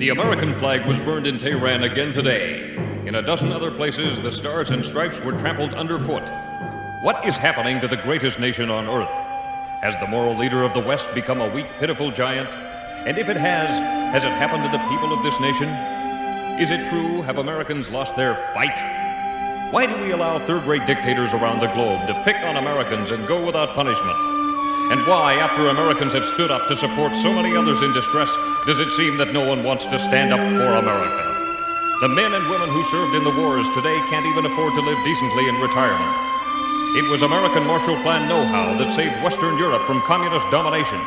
The American flag was burned in Tehran again today. In a dozen other places, the stars and stripes were trampled underfoot. What is happening to the greatest nation on earth? Has the moral leader of the West become a weak, pitiful giant? And if it has, has it happened to the people of this nation? Is it true? Have Americans lost their fight? Why do we allow third rate dictators around the globe to pick on Americans and go without punishment? And why, after Americans have stood up to support so many others in distress, does it seem that no one wants to stand up for America? The men and women who served in the wars today can't even afford to live decently in retirement. It was American Marshall Plan know-how that saved Western Europe from communist domination.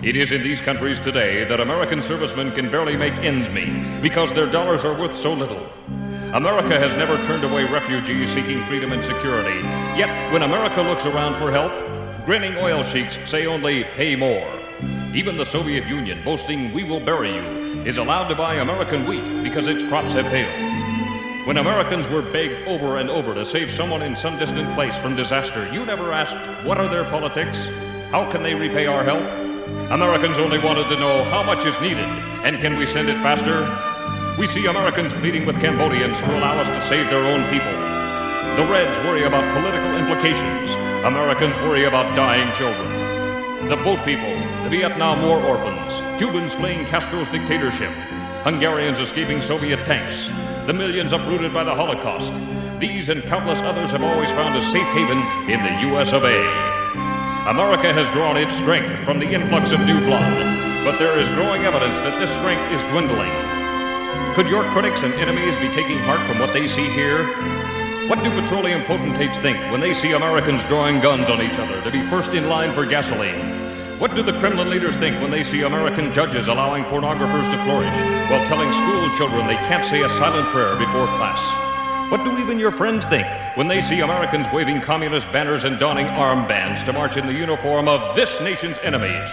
It is in these countries today that American servicemen can barely make ends meet because their dollars are worth so little. America has never turned away refugees seeking freedom and security. Yet, when America looks around for help, Grinning oil sheiks say only pay more. Even the Soviet Union, boasting we will bury you, is allowed to buy American wheat because its crops have failed. When Americans were begged over and over to save someone in some distant place from disaster, you never asked, what are their politics? How can they repay our help? Americans only wanted to know how much is needed and can we send it faster? We see Americans pleading with Cambodians to allow us to save their own people. The Reds worry about political implications. Americans worry about dying children. The boat people, the Vietnam War orphans, Cubans fleeing Castro's dictatorship, Hungarians escaping Soviet tanks, the millions uprooted by the Holocaust. These and countless others have always found a safe haven in the U.S. of A. America has drawn its strength from the influx of new blood, but there is growing evidence that this strength is dwindling. Could your critics and enemies be taking heart from what they see here? What do petroleum potentates think when they see Americans drawing guns on each other to be first in line for gasoline? What do the Kremlin leaders think when they see American judges allowing pornographers to flourish while telling school children they can't say a silent prayer before class? What do even your friends think when they see Americans waving communist banners and donning armbands to march in the uniform of this nation's enemies?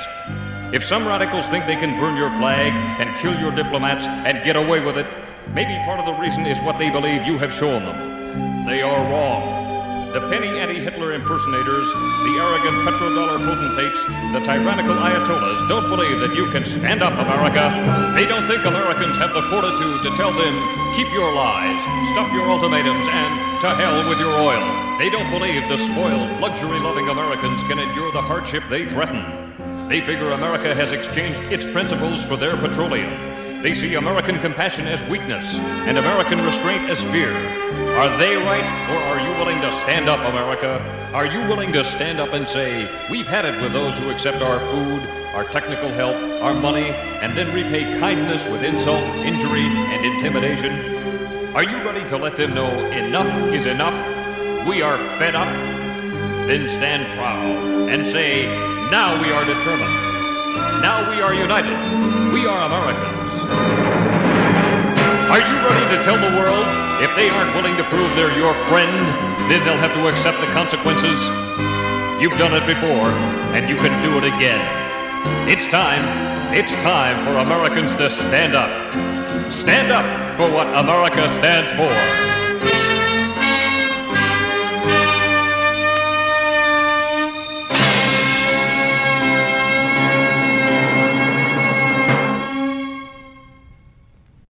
If some radicals think they can burn your flag and kill your diplomats and get away with it, maybe part of the reason is what they believe you have shown them. They are wrong. The penny ante-Hitler impersonators, the arrogant petrodollar potentates, the tyrannical ayatollahs don't believe that you can stand up, America. They don't think Americans have the fortitude to tell them, keep your lies, stop your ultimatums, and to hell with your oil. They don't believe the spoiled, luxury-loving Americans can endure the hardship they threaten. They figure America has exchanged its principles for their petroleum. They see American compassion as weakness and American restraint as fear. Are they right, or are you willing to stand up, America? Are you willing to stand up and say, we've had it with those who accept our food, our technical help, our money, and then repay kindness with insult, injury, and intimidation? Are you ready to let them know enough is enough? We are fed up? Then stand proud and say, now we are determined. Now we are united. We are Americans. Are you ready to tell the world if they aren't willing to prove they're your friend, then they'll have to accept the consequences? You've done it before, and you can do it again. It's time. It's time for Americans to stand up. Stand up for what America stands for.